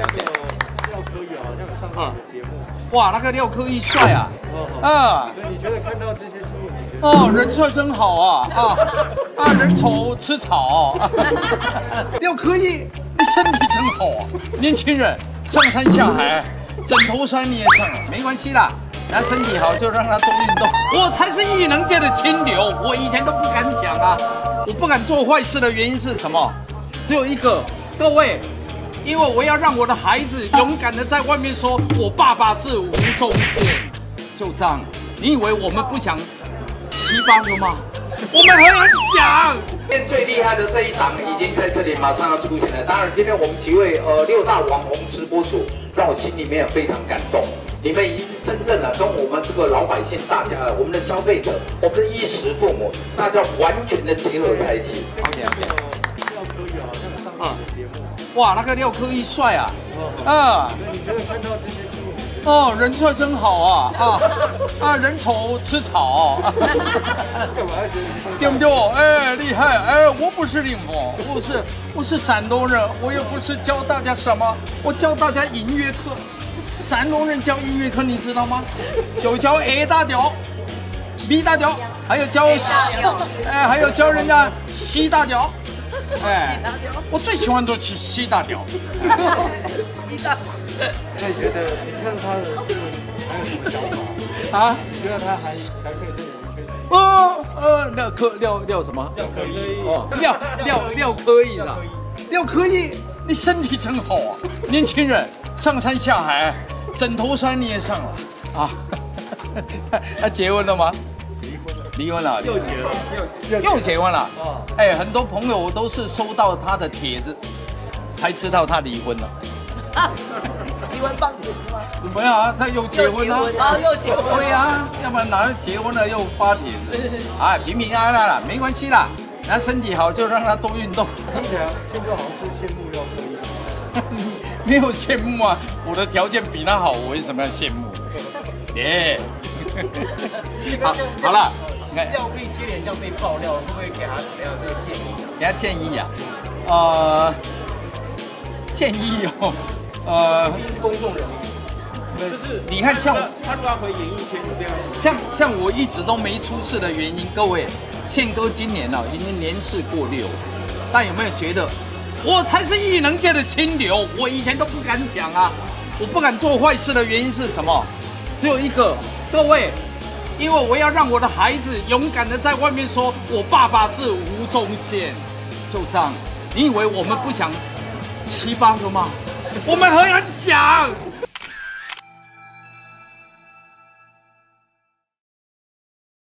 廖科宇好像有上过你的节目，哇，那个廖科一帅啊！啊，所以你觉得看到这些新闻，你觉得哦，人帅真好啊啊啊！人丑吃草。廖科一，你身体真好啊！年轻人上山下海，枕头山你也上，没关系啦。他身体好就让他多运动。我才是艺能界的清流，我以前都不敢讲啊，我不敢做坏事的原因是什么？只有一个，各位，因为我要让我的孩子勇敢的在外面说，我爸爸是吴宗宪，就这样。你以为我们不想七八个吗？我们很想。今天最厉害的这一档已经在这里马上要出现了。当然，今天我们几位呃六大网红直播主，让我心里面非常感动。你们已经真正的跟我们这个老百姓大家，我们的消费者，我们的衣食父母，大家完全的结合在一起。哇，那个廖科一帅啊！啊。所以你觉得看到这些哦，人帅真好啊啊啊！人丑吃草，干嘛要觉得你对不对？哎，厉害！哎，我不是林峰，我是我是山东人，我又不是教大家什么，我教大家音乐课。山东人教音乐课，你知道吗？就教 A 大调、B 大调，还有教哎，还有教人家 C 大调。哎，我最喜欢都是西大调。那你觉得你看他的新闻还有什么想法？啊？你觉得他还还可以再演一圈？哦，呃，廖科廖廖什么？廖科一哦，廖廖廖科义的，廖科一，你身体真好啊！年轻人上山下海，枕头山你也上了啊？他结婚了吗？离婚了，又结了，又又结婚了。哦，哎，很多朋友都是收到他的帖子，才知道他离婚了。离婚放帖子吗？没有啊，他又结婚了。哦，又结婚对呀、要不然哪结婚了又发帖子？啊，平平安安啦，没关系啦。他身体好就让他多运动。听起来 现在好像是羡慕廖科宇。没有羡慕啊，我的条件比他好，我为什么要羡慕？耶、好，好了，你看廖佩接连这样被爆料，会不会给他怎么样的这个建议啊？给他建议啊，呃，建议哦，呃，毕竟是公众人物，就是你看像他如果要回演艺圈，就这样。像像我一直都没出事的原因，各位，宪哥今年呢、已经年事过六，但有没有觉得我才是艺能界的清流？我以前都不敢讲啊，我不敢做坏事的原因是什么？只有一个，各位，因为我要让我的孩子勇敢的在外面说，我爸爸是吴宗宪，就这样。你以为我们不想七八个吗？我们很想。